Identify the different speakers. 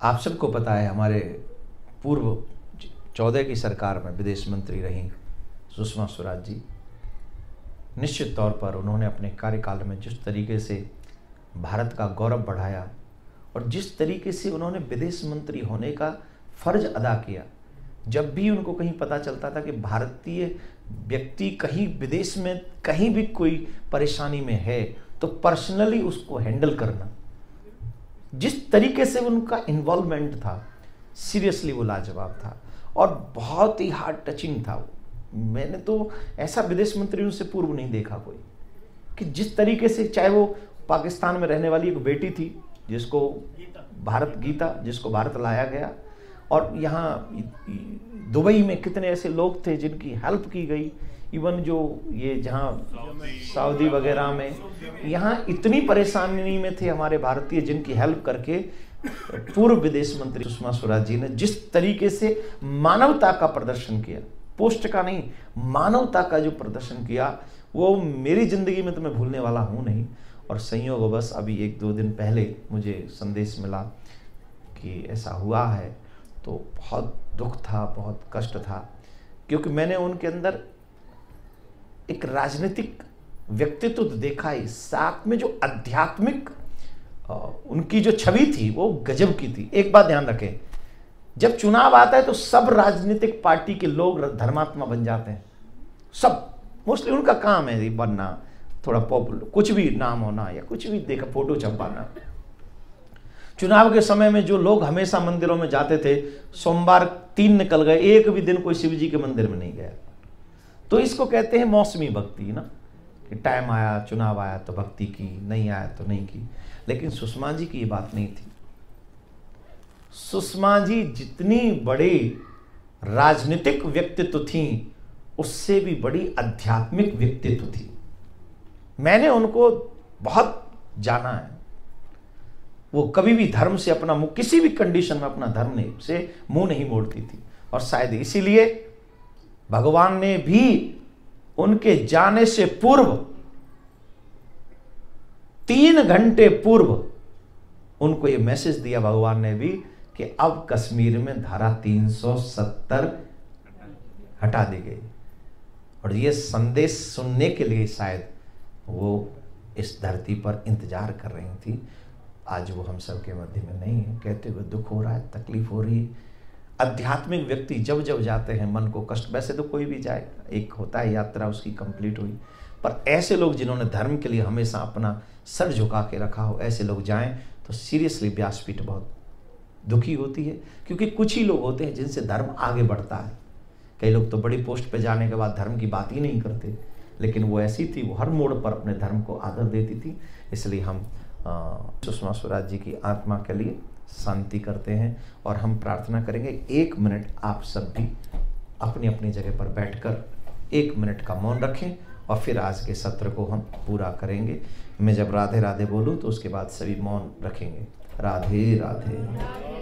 Speaker 1: आप सबको पता है, हमारे पूर्व चौदह की सरकार में विदेश मंत्री रही सुषमा स्वराज जी। निश्चित तौर पर उन्होंने अपने कार्यकाल में जिस तरीके से भारत का गौरव बढ़ाया और जिस तरीके से उन्होंने विदेश मंत्री होने का फ़र्ज़ अदा किया, जब भी उनको कहीं पता चलता था कि भारतीय व्यक्ति कहीं विदेश में कहीं भी कोई परेशानी में है तो पर्सनली उसको हैंडल करना। जिस तरीके से उनका इन्वॉल्वमेंट था सीरियसली वो लाजवाब था और बहुत ही हार्ड टचिंग था वो। मैंने तो ऐसा विदेश मंत्री उनसे पूर्व नहीं देखा कोई कि जिस तरीके से चाहे वो पाकिस्तान में रहने वाली एक बेटी थी जिसको भारत गीता, जिसको भारत लाया गया और यहाँ दुबई में कितने ऐसे लोग थे जिनकी हेल्प की गई, इवन जो ये जहाँ सऊदी वगैरह में, यहाँ इतनी परेशानी में थे हमारे भारतीय जिनकी हेल्प करके पूर्व विदेश मंत्री सुषमा स्वराज जी ने जिस तरीके से मानवता का प्रदर्शन किया, पोस्ट का नहीं, मानवता का जो प्रदर्शन किया, वो मेरी ज़िंदगी में तो मैं भूलने वाला हूँ नहीं। और संयोग बस अभी एक दो दिन पहले मुझे संदेश मिला कि ऐसा हुआ है। तो बहुत दुख था, बहुत कष्ट था, क्योंकि मैंने उनके अंदर एक राजनीतिक व्यक्तित्व देखा ही। साथ में जो आध्यात्मिक उनकी जो छवि थी, वो गजब की थी। एक बात ध्यान रखें, जब चुनाव आता है तो सब राजनीतिक पार्टी के लोग धर्मात्मा बन जाते हैं। सब, मोस्टली उनका काम है बनना, थोड़ा पॉपुलर, कुछ भी नाम होना या कुछ भी देखा, फ़ोटो छपाना। चुनाव के समय में जो लोग हमेशा मंदिरों में जाते थे, सोमवार तीन निकल गए, एक भी दिन कोई शिव जी के मंदिर में नहीं गया। तो इसको कहते हैं मौसमी भक्ति, ना? कि टाइम आया, चुनाव आया तो भक्ति की, नहीं आया तो नहीं की। लेकिन सुषमा जी की ये बात नहीं थी। सुषमा जी जितनी बड़ी राजनीतिक व्यक्तित्व थी, उससे भी बड़ी आध्यात्मिक व्यक्तित्व थी। मैंने उनको बहुत जाना है। वो कभी भी धर्म से अपना मुँह, किसी भी कंडीशन में अपना धर्म नहीं, से मुँह नहीं मोड़ती थी। और शायद इसीलिए भगवान ने भी उनके जाने से पूर्व, तीन घंटे पूर्व उनको यह मैसेज दिया भगवान ने भी कि अब कश्मीर में धारा 370 हटा दी गई। और ये संदेश सुनने के लिए शायद वो इस धरती पर इंतज़ार कर रही थी। आज वो हम सब के मध्य में नहीं है। कहते हुए दुख हो रहा है, तकलीफ़ हो रही है। आध्यात्मिक व्यक्ति जब जब जाते हैं, मन को कष्ट, वैसे तो कोई भी जाए, एक होता है यात्रा, उसकी कंप्लीट हुई। पर ऐसे लोग जिन्होंने धर्म के लिए हमेशा अपना सर झुका के रखा हो, ऐसे लोग जाएँ तो सीरियसली व्यासपीठ बहुत दुखी होती है। क्योंकि कुछ ही लोग होते हैं जिनसे धर्म आगे बढ़ता है। कई लोग तो बड़ी पोस्ट पर जाने के बाद धर्म की बात ही नहीं करते। लेकिन वो ऐसी थी, वो हर मोड़ पर अपने धर्म को आदर देती थी। इसलिए हम सुषमा स्वराज जी की आत्मा के लिए शांति करते हैं और हम प्रार्थना करेंगे, एक मिनट आप सब भी अपनी अपनी जगह पर बैठकर एक मिनट का मौन रखें और फिर आज के सत्र को हम पूरा करेंगे। मैं जब राधे राधे बोलूँ तो उसके बाद सभी मौन रखेंगे। राधे राधे